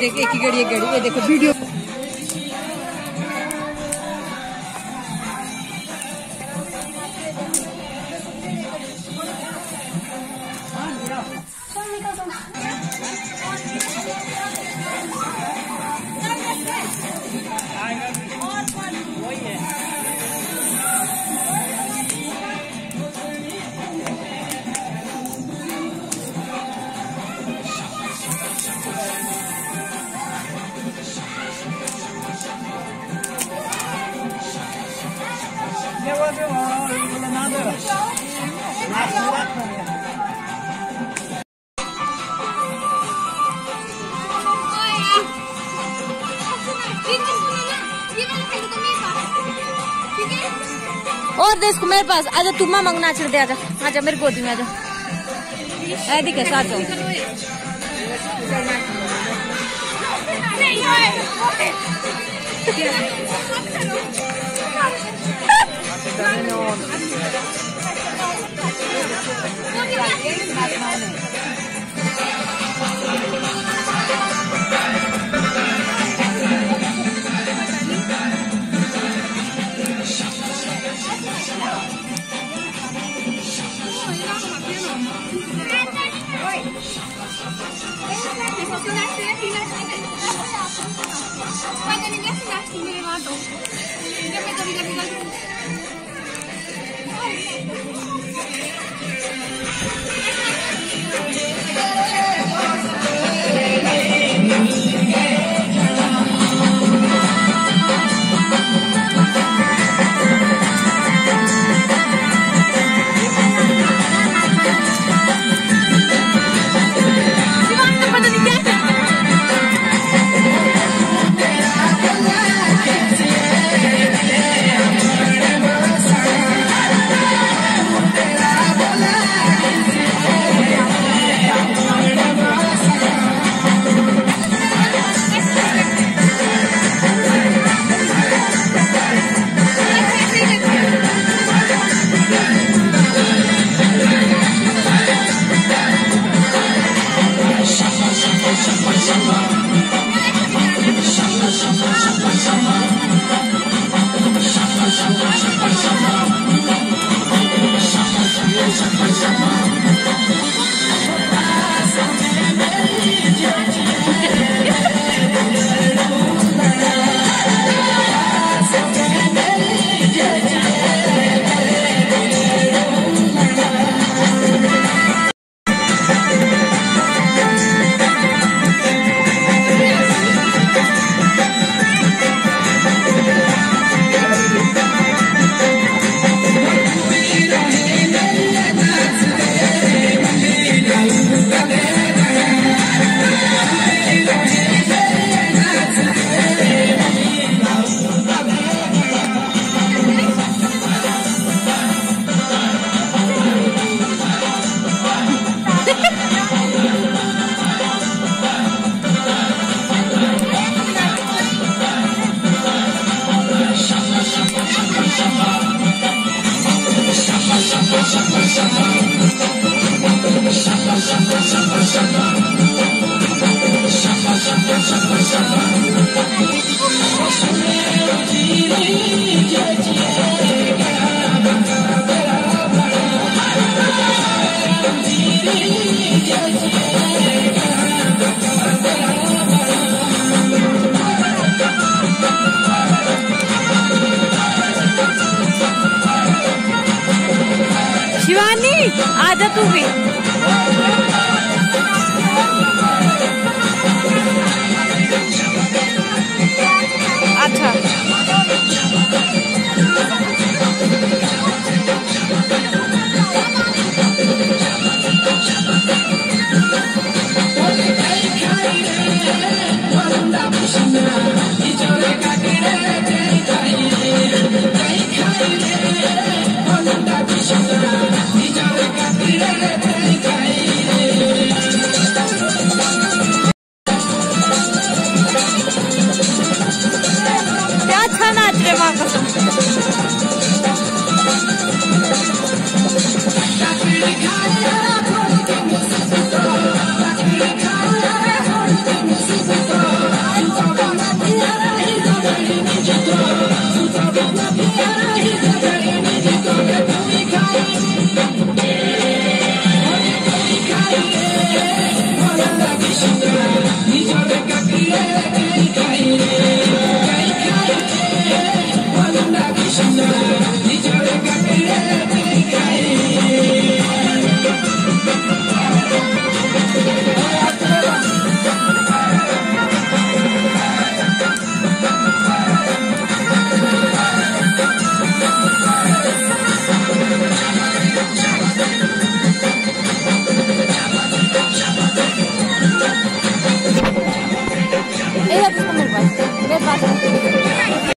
देख एक ही गाड़ी एक गाड़ी ये देखो वीडियो। और दे इसको मेरे पास आजा तू मामा नाच दे आजा आजा मेरे गोदी में आजा ऐ दिखे साथ tomato. Dígame, dígame, dígame. Shivani आजा तू भी Come on,